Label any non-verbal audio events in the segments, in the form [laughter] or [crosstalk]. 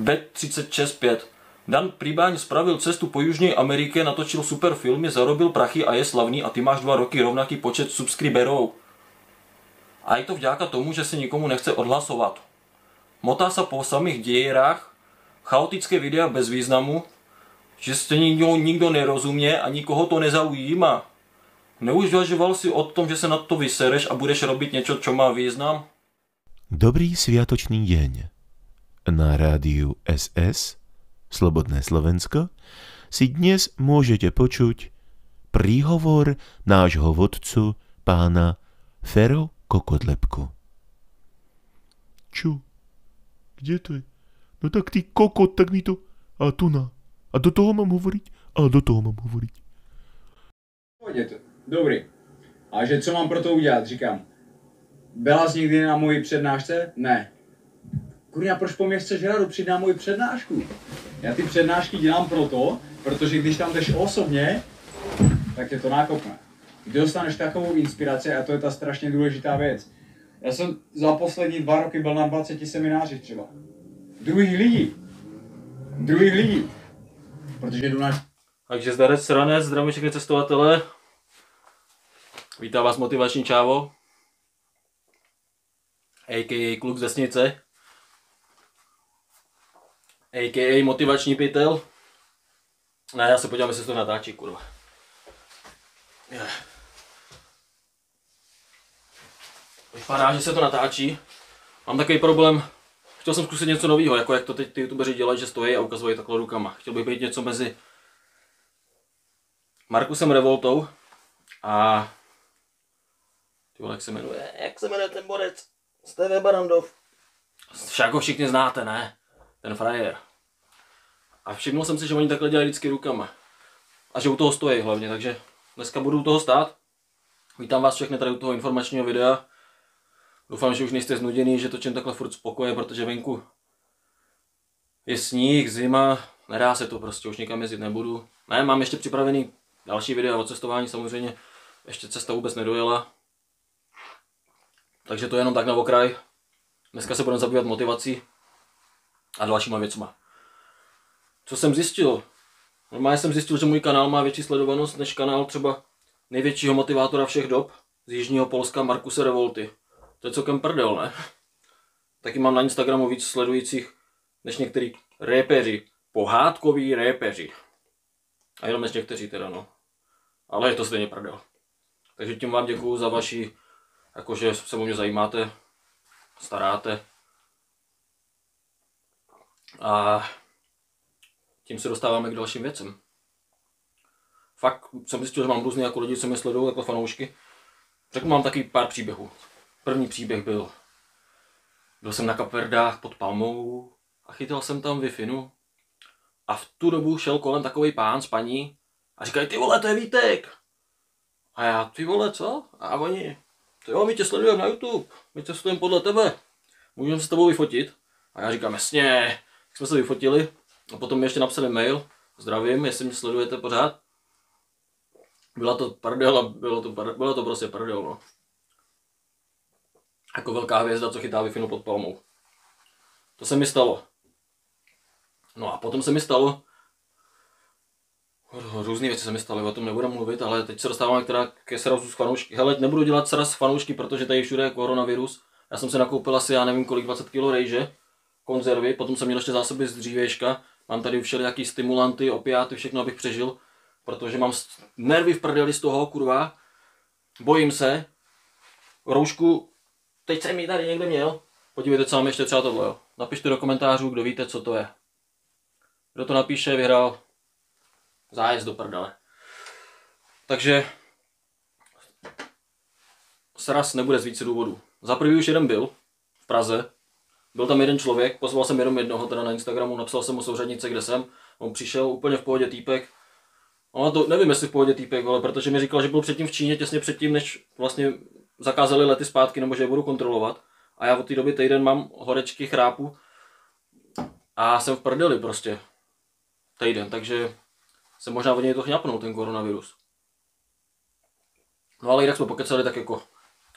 Bet365. Dan Príbaň spravil cestu po Južnej Amerike, natočil super filmy, zarobil prachy a je slavný a ty máš dva roky rovnaký počet subscriberov. A je to vďaka tomu, že se nikomu nechce odhlasovat. Motá sa po samých dierách, chaotické videa bez významu, že ste nikdo, nikdo nerozumie a nikoho to nezaujíma. Neuvažoval si o tom, že se na to vysereš a budeš robiť niečo, čo má význam? Dobrý sviatočný deň. Na rádiu SS, Slobodné Slovensko, si dnes môžete počuť príhovor nášho vodcu pána Fero Kokodlepku. Čo? Kde to je? No tak ty kokot, tak mi to... A tu na. A do toho mám hovoriť? A do toho mám hovoriť. Pohodě to. Dobrý. A že co mám pro to udělat, říkám. Byla jsi někdy na mojí přednášce? Ne. Kurňa, proč po mě chceš radu? Na moji přednášku. Já ty přednášky dělám proto, protože když tam jdeš osobně, tak tě to nákopne. Když dostaneš takovou inspiraci, a to je ta strašně důležitá věc. Já jsem za poslední dva roky byl na 20 seminářích třeba. Druhých lidí. Druhých lidí. Protože jdu na Takže zdarec ranec, zdravím všechny cestovatele. Vítá vás motivační čávo. A.k.a. kluk z vesnice. A.k.a. motivační pytel. Ne, já se podívám, jestli se to natáčí, kurva. Vypadá, že se to natáčí. Mám takový problém, chtěl jsem zkusit něco nového, jako jak to teď ty youtubeři dělají, že stojí a ukazují takhle rukama. Chtěl bych být něco mezi Markusem Revoltou a ty vole, jak se jmenuje, jak se jmenuje ten borec? Steve Barandov. Však ho všichni znáte, ne? Ten frajer. A všiml jsem si, že oni takhle dělají vždycky rukama. A že u toho stojí hlavně, takže dneska budu u toho stát. Vítám vás všechny tady u toho informačního videa. Doufám, že už nejste znuděný, že točím takhle furt spokoje, protože venku je sníh, zima, nedá se to prostě, už nikam jezdit nebudu. Ne, mám ještě připravený další video o cestování, samozřejmě ještě cesta vůbec nedojela. Takže to je jenom tak na okraj. Dneska se budeme zabývat motivací a dalšíma věcma. Co jsem zjistil? Normálně jsem zjistil, že můj kanál má větší sledovanost než kanál třeba největšího motivátora všech dob z Jižního Polska Markuse Revolty. To je celkem prdel, ne? Taky mám na Instagramu víc sledujících než některý répeři. Pohádkoví répeři. A jenom než někteří teda, no. Ale je to stejně prdel. Takže tím vám děkuju za vaši, jakože se o mě zajímáte, staráte. A tím se dostáváme k dalším věcem. Fakt jsem zjistil, že mám různé jako lidi, co mě sledují jako fanoušky. Řeknu mám taky pár příběhů. První příběh byl, byl jsem na Kapverdách pod Palmou a chytil jsem tam wi a v tu dobu šel kolem takový pán s paní a říkají, ty vole, to je Vítek. A já, ty vole, co? A oni, ty jo, my tě sledujeme na YouTube, my tě sledujeme podle tebe, můžeme se s tebou vyfotit? A já říkám, jasně, jsme se vyfotili a potom mi ještě napsali mail, zdravím, jestli mě sledujete pořád. Byla to prdel a bylo to, bylo to prostě prdel, no jako velká hvězda, co chytá wi pod palmou. To se mi stalo. No a potom se mi stalo, různé věci se mi staly, o tom nebudeme mluvit, ale teď se dostáváme teda ke srazu s fanoušky. Hele, nebudu dělat sraz s fanoušky, protože tady všude je koronavirus. Já jsem se nakoupil asi, já nevím kolik, 20 kg rejže, konzervy, potom jsem měl ještě zásoby z dřívějška. Mám tady všelijaký stimulanty, opiáty, všechno, abych přežil, protože mám nervy v prdeli z toho, kurva. Bojím se. Roušku Teď jsem ji tady někde měl. Podívejte, co mám ještě třeba tohle, jo. Napište do komentářů, kdo víte, co to je. Kdo to napíše, vyhrál zájezd do prdele. Takže sraz nebude z více důvodů. Za prvý už jeden byl v Praze. Byl tam jeden člověk, pozval jsem jenom jednoho teda na Instagramu, napsal jsem mu souřadnice, kde jsem. On přišel úplně v pohodě týpek. On to nevím, jestli v pohodě týpek, ale protože mi říkal, že byl předtím v Číně, těsně předtím, než vlastně zakázali lety zpátky, nebo že je budu kontrolovat. A já od té doby týden mám horečky, chrápu a jsem v prdeli prostě týden, takže se možná od něj to chňapnul, ten koronavirus. No ale jinak jsme pokecali tak jako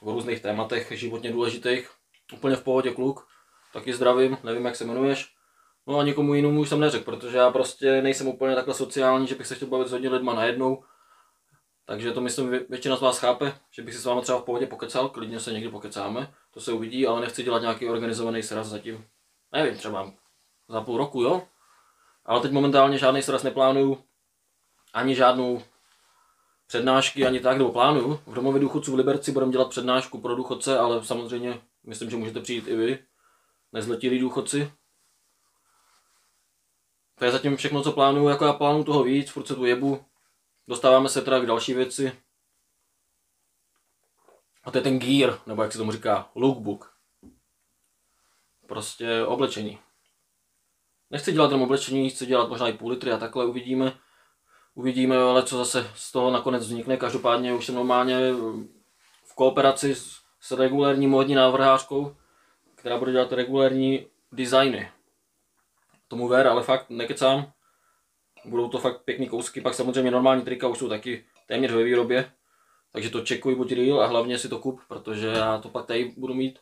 o různých tématech životně důležitých. Úplně v pohodě kluk, taky zdravím, nevím jak se jmenuješ. No a někomu jinému už jsem neřekl, protože já prostě nejsem úplně takhle sociální, že bych se chtěl bavit s hodně lidma najednou. Takže to myslím, vě- většina z vás chápe, že bych si s vámi třeba v pohodě pokecal, klidně se někdy pokecáme, to se uvidí, ale nechci dělat nějaký organizovaný sraz zatím. Nevím, třeba za půl roku, jo? Ale teď momentálně žádný sraz neplánuju, ani žádnou přednášky, ani tak, nebo plánuju. V domově důchodců v Liberci budeme dělat přednášku pro důchodce, ale samozřejmě myslím, že můžete přijít i vy, nezletilí důchodci. To je zatím všechno, co plánuju, jako já plánuju toho víc, furt se tu jebu. Dostáváme se teda k další věci. A to je ten gear, nebo jak se tomu říká, lookbook. Prostě oblečení. Nechci dělat jenom oblečení, chci dělat možná i půl litry a takhle uvidíme. Uvidíme, ale co zase z toho nakonec vznikne. Každopádně už jsem normálně v kooperaci s, s regulární módní návrhářkou, která bude dělat regulární designy. Tomu ver, ale fakt nekecám. Budou to fakt pěkný kousky, pak samozřejmě normální trika už jsou taky téměř ve výrobě. Takže to čekuj, buď real a hlavně si to kup, protože já to pak tady budu mít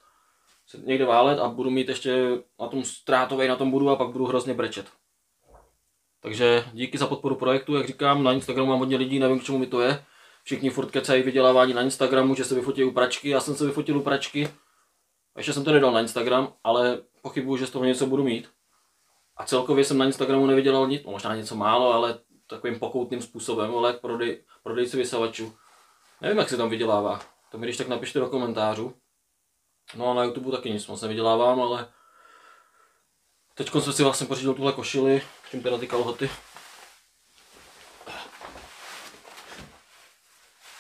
někde válet a budu mít ještě na tom ztrátovej, na tom budu a pak budu hrozně brečet. Takže díky za podporu projektu, jak říkám, na Instagramu mám hodně lidí, nevím k čemu mi to je. Všichni furt kecají vydělávání na Instagramu, že se vyfotí u pračky, já jsem se vyfotil u pračky. Ještě jsem to nedal na Instagram, ale pochybuju, že z toho něco budu mít. A celkově jsem na Instagramu nevydělal nic, no možná něco málo, ale takovým pokoutným způsobem, ale jak prodej, prodejci vysavačů. Nevím, jak se tam vydělává. To mi když tak napište do komentářů. No a na YouTube taky nic moc nevydělávám, ale teď jsem si vlastně pořídil tuhle košili, tím teda ty kalhoty.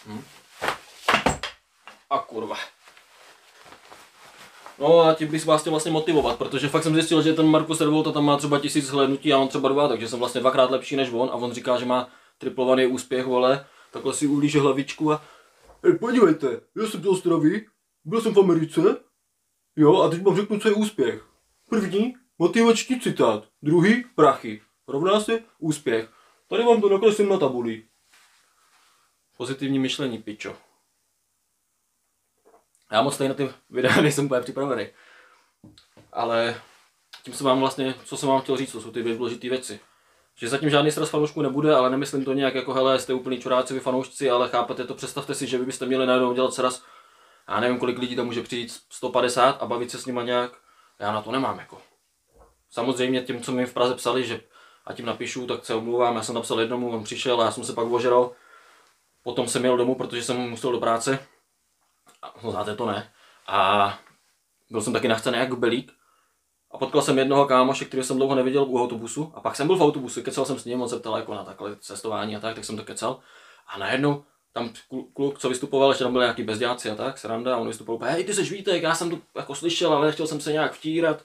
Hm. A kurva. No a tím bych vás chtěl vlastně motivovat, protože fakt jsem zjistil, že ten Markus Revolta tam má třeba tisíc zhlédnutí, já mám třeba dva, takže jsem vlastně dvakrát lepší než on a on říká, že má triplovaný úspěch, vole, takhle si ulíže hlavičku a Ej, podívejte, já jsem z Ostravy, byl jsem v Americe, jo, a teď vám řeknu, co je úspěch. První, motivační citát, druhý, prachy, rovná se úspěch. Tady vám to nakreslím na tabuli. Pozitivní myšlení, pičo. Já moc tady na ty videa [laughs] nejsem úplně připravený. Ale tím jsem vám vlastně, co jsem vám chtěl říct, to jsou ty důležité věci. Že zatím žádný sraz fanoušků nebude, ale nemyslím to nějak jako hele, jste úplný čuráci vy fanoušci, ale chápete to, představte si, že vy byste měli najednou dělat sraz, já nevím, kolik lidí tam může přijít, 150 a bavit se s nima nějak, já na to nemám jako. Samozřejmě tím, co mi v Praze psali, že a tím napíšu, tak se omlouvám, já jsem napsal jednomu, on přišel a já jsem se pak ožeral, potom jsem jel domů, protože jsem musel do práce, no znáte to ne, a byl jsem taky nachcený jako belík, a potkal jsem jednoho kámoše, který jsem dlouho neviděl u autobusu. A pak jsem byl v autobusu, kecal jsem s ním, on se ptal jako na takhle cestování a tak, tak jsem to kecal. A najednou tam klu- kluk, co vystupoval, ještě tam byl nějaký bezděáci a tak, sranda, a on vystupoval hej, ty jsi Vítek, já jsem to jako slyšel, ale nechtěl jsem se nějak vtírat.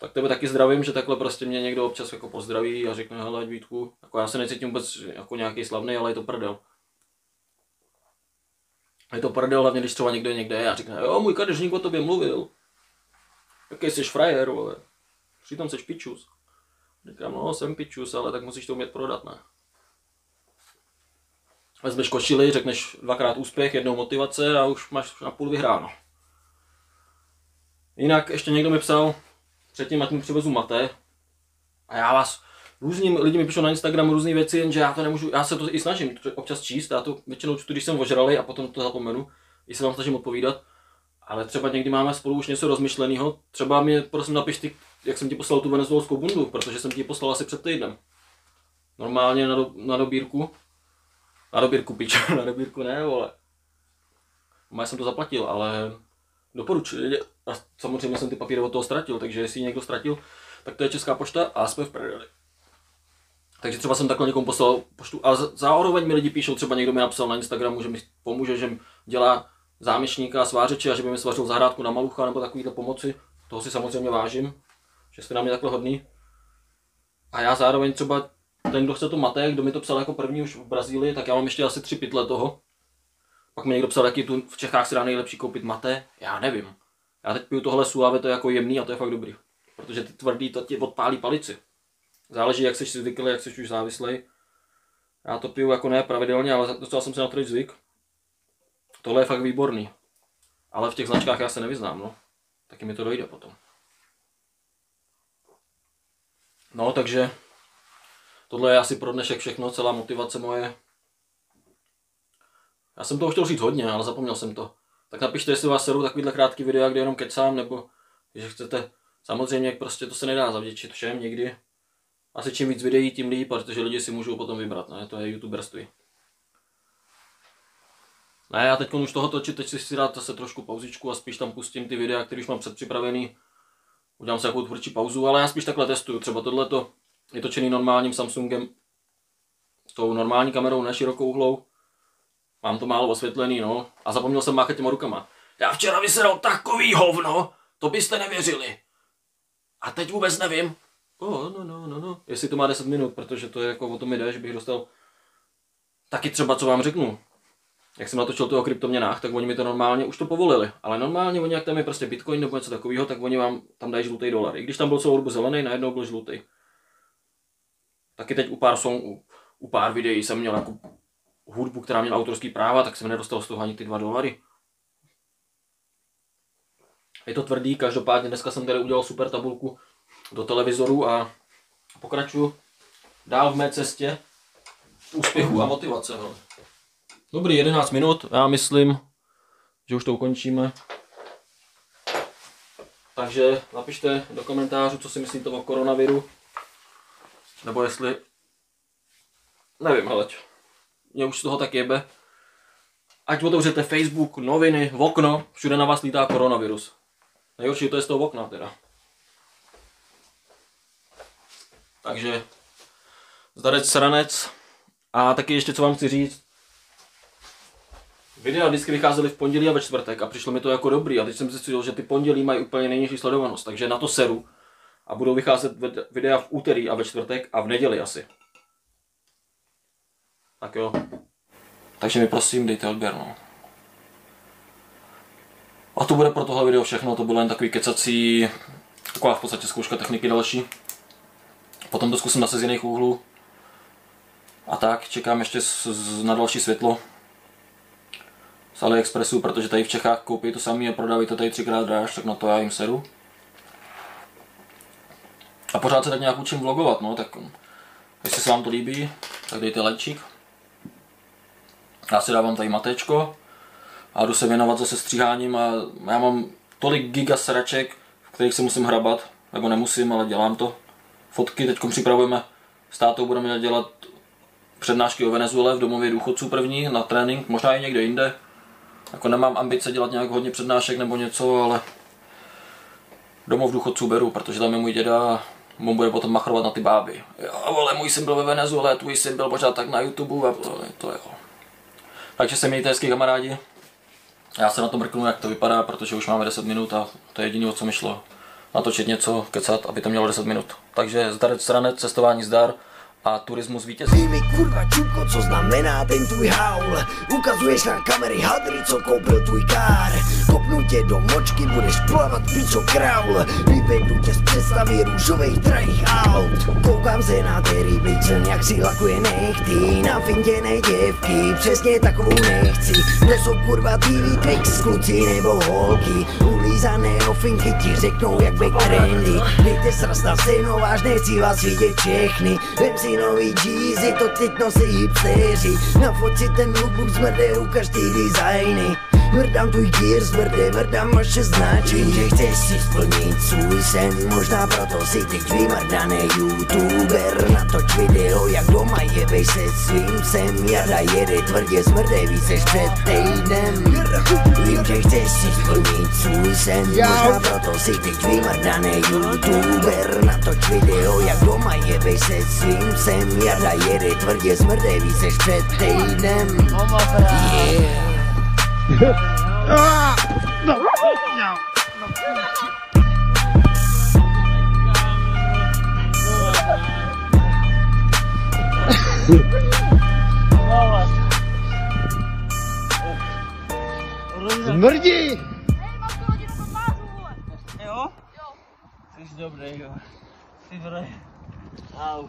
Tak tebe taky zdravím, že takhle prostě mě někdo občas jako pozdraví a řekne, hele Vítku, jako já se necítím vůbec jako nějaký slavný, ale je to prdel. Je to prdel, hlavně když třeba někdo je někde a řekne, jo, můj kadeřník o tobě mluvil. Jaký jsi frajer, vole. Přitom jsi pičus. Říkám, no jsem pičus, ale tak musíš to umět prodat, ne? Vezmeš košili, řekneš dvakrát úspěch, jednou motivace a už máš na půl vyhráno. Jinak ještě někdo mi psal, předtím, ať mu přivezu mate. A já vás, různí lidi mi píšou na Instagram různé věci, jenže já to nemůžu, já se to i snažím občas číst, já to většinou čtu, když jsem ožralý a potom to zapomenu, i se vám snažím odpovídat. Ale třeba někdy máme spolu už něco rozmyšleného. Třeba mi prosím napiš ty, jak jsem ti poslal tu venezuelskou bundu, protože jsem ti ji poslal asi před týdnem. Normálně na, do, na dobírku. Na dobírku, pič, [laughs] na dobírku ne, vole. Já jsem to zaplatil, ale doporučuji. A samozřejmě jsem ty papíry od toho ztratil, takže jestli někdo ztratil, tak to je Česká pošta a jsme v prdeli. Takže třeba jsem takhle někomu poslal poštu a zároveň mi lidi píšou, třeba někdo mi napsal na Instagramu, že mi pomůže, že mi dělá zámečníka a svářeče a že by mi svařil zahrádku na malucha nebo takovýhle pomoci. Toho si samozřejmě vážím, že jste na mě takhle hodný. A já zároveň třeba ten, kdo chce to mate, kdo mi to psal jako první už v Brazílii, tak já mám ještě asi tři pytle toho. Pak mi někdo psal, jaký tu v Čechách se dá nejlepší koupit mate. Já nevím. Já teď piju tohle suave, to je jako jemný a to je fakt dobrý. Protože ty tvrdý to ti odpálí palici. Záleží, jak jsi zvyklý, jak jsi už závislý. Já to piju jako ne pravidelně, ale docela jsem se na to zvyk. Tohle je fakt výborný. Ale v těch značkách já se nevyznám, no. Taky mi to dojde potom. No, takže tohle je asi pro dnešek všechno, celá motivace moje. Já jsem toho chtěl říct hodně, ale zapomněl jsem to. Tak napište, jestli vás serou takovýhle krátký videa, kde jenom kecám, nebo že chcete. Samozřejmě prostě to se nedá zavděčit všem někdy. Asi čím víc videí, tím líp, protože lidi si můžou potom vybrat, ne? To je youtuberství. Ne, já teď už toho točit, teď si si dát zase trošku pauzičku a spíš tam pustím ty videa, které už mám předpřipravený. Udělám si takovou tvrdší pauzu, ale já spíš takhle testuju. Třeba tohleto je točený normálním Samsungem s tou normální kamerou, ne širokou uhlou. Mám to málo osvětlený, no. A zapomněl jsem máchat těma rukama. Já včera vysedal takový hovno, to byste nevěřili. A teď vůbec nevím. Oh, no, no, no, no. Jestli to má 10 minut, protože to je jako o tom jde, že bych dostal taky třeba, co vám řeknu. Jak jsem natočil to o kryptoměnách, tak oni mi to normálně už to povolili. Ale normálně oni, jak tam je prostě bitcoin nebo něco takového, tak oni vám tam dají žlutý dolar. I když tam byl celou dobu zelený, najednou byl žlutý. Taky teď u pár song, u, u pár videí jsem měl jako hudbu, která měla autorský práva, tak jsem nedostal z toho ani ty dva dolary. Je to tvrdý, každopádně dneska jsem tady udělal super tabulku do televizoru a pokračuju dál v mé cestě úspěchu a motivace. No. Dobrý, 11 minut, já myslím, že už to ukončíme. Takže napište do komentářů, co si myslíte o koronaviru. Nebo jestli... Nevím, heleď. Mě už z toho tak jebe. Ať otevřete Facebook, noviny, v okno, všude na vás lítá koronavirus. Nejhorší to je z toho okna teda. Takže zdarec sranec. A taky ještě co vám chci říct. Videa vždycky vycházely v pondělí a ve čtvrtek a přišlo mi to jako dobrý. A teď jsem zjistil, že ty pondělí mají úplně nejnižší sledovanost, takže na to seru. A budou vycházet videa v úterý a ve čtvrtek a v neděli asi. Tak jo. Takže mi prosím dejte odběr, no. A to bude pro tohle video všechno, to bylo jen takový kecací, taková v podstatě zkouška techniky další. Potom to zkusím zase z jiných úhlů. A tak, čekám ještě na další světlo z AliExpressu, protože tady v Čechách koupí to samé a prodávají to tady třikrát dráž, tak na to já jim seru. A pořád se tak nějak učím vlogovat, no, tak jestli se vám to líbí, tak dejte lajčík. Já si dávám tady matečko a jdu se věnovat zase stříháním a já mám tolik giga sraček, v kterých se musím hrabat, nebo nemusím, ale dělám to. Fotky teď připravujeme s tátou, budeme dělat přednášky o Venezuele v domově důchodců první na trénink, možná i někde jinde. Jako nemám ambice dělat nějak hodně přednášek nebo něco, ale domov důchodců beru, protože tam je můj děda a on bude potom machrovat na ty báby. Jo, vole, můj syn byl ve Venezuele, tvůj syn byl pořád tak na YouTube a to jo. Takže se mějte hezky kamarádi. Já se na to mrknu, jak to vypadá, protože už máme 10 minut a to je jediné, o co mi šlo. Natočit něco, kecat, aby to mělo 10 minut. Takže zdarec stranec, cestování zdar a turismus vítězí. Ty mi kurva čuko, co znamená ten tvůj haul Ukazuješ na kamery hadry, co koupil tvůj kár Kopnu tě do močky, budeš plavat pičo kraul Vyvedu tě z představy růžových drahých aut. Koukám se na ty rybičen, jak si lakuje nechty. Na fintěné děvky, přesně takovou nechci. To jsou kurva TV tricks, kluci nebo holky? Ulízané ofinky ti řeknou, jak back trendy. Dejte sraz na scénu, vážně chci vás vidět všechny. Vem si nový Jeezy, to teď nosí hipsteři. Na foci ten lookbook zmrde u každý designy Mrdám tvůj gear, zmrde, mrdám vaše značky Že chceš si splnit svůj sen, možná proto si teď vymrdaný youtuber. Natoč video, jak doma jebej se svým psem. Jada jede tvrdě, zmrde víc než před týdnem. Vím, že chceš si splnit svůj sen, možná proto si teď vymrdaný youtuber. Natoč video, jak doma jebej se svým psem. Jada jede tvrdě, zmrde víc než před týdnem. Yeah Smrdí! Jo? Jsi dobrý, jo. Ty vole. Au.